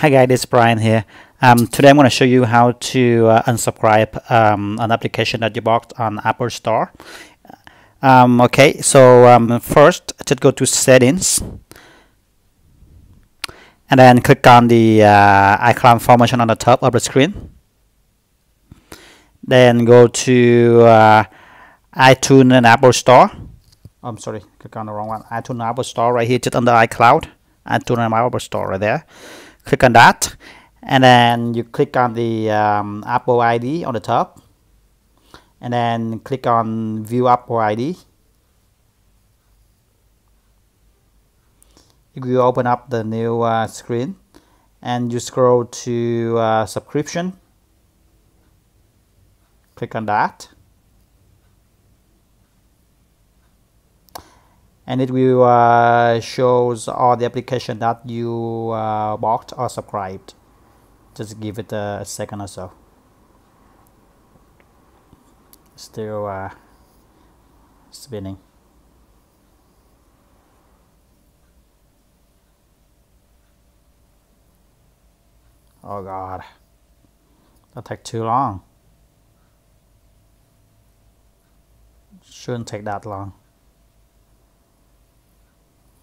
Hi guys, is Bryan here. Um, today I'm going to show you how to uh, unsubscribe um, an application that you bought on Apple Store. Um, okay, so um, first just go to settings and then click on the uh, icon formation on the top of the screen. Then go to uh, iTunes and Apple Store. I'm sorry, click on the wrong one. iTunes and Apple Store right here, just under iCloud. iTunes and Apple Store right there click on that and then you click on the um, Apple ID on the top and then click on view Apple ID it will open up the new uh, screen and you scroll to uh, subscription. Click on that and it will uh, shows all the application that you uh, bought or subscribed. Just give it a second or so. Still uh, spinning. Oh god. That take too long. Shouldn't take that long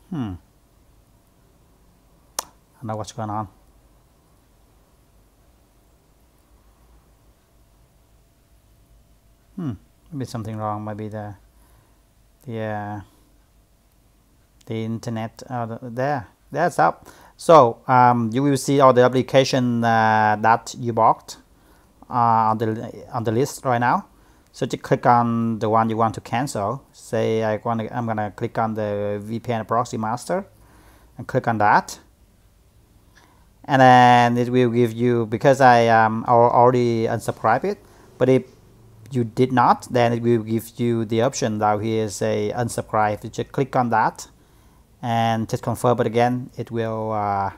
Hmm. I know what's going on. Hmm. Maybe something wrong. Maybe the the uh, the internet uh, there. That's up. So um, you will see all the application uh, that you bought uh, on the on the list right now. So just click on the one you want to cancel. Say I want to, I'm gonna click on the VPN proxy master and click on that. And then it will give you, because I um, already unsubscribed it, but if you did not, then it will give you the option down here say unsubscribe. You just click on that and just confirm it again. It will uh,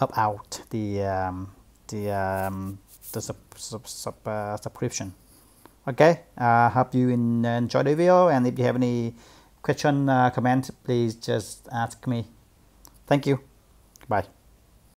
up out the um, the um, the sub, sub, sub uh, subscription okay uh, hope you in, uh, enjoy the video and if you have any question uh, comment please just ask me. Thank you. Bye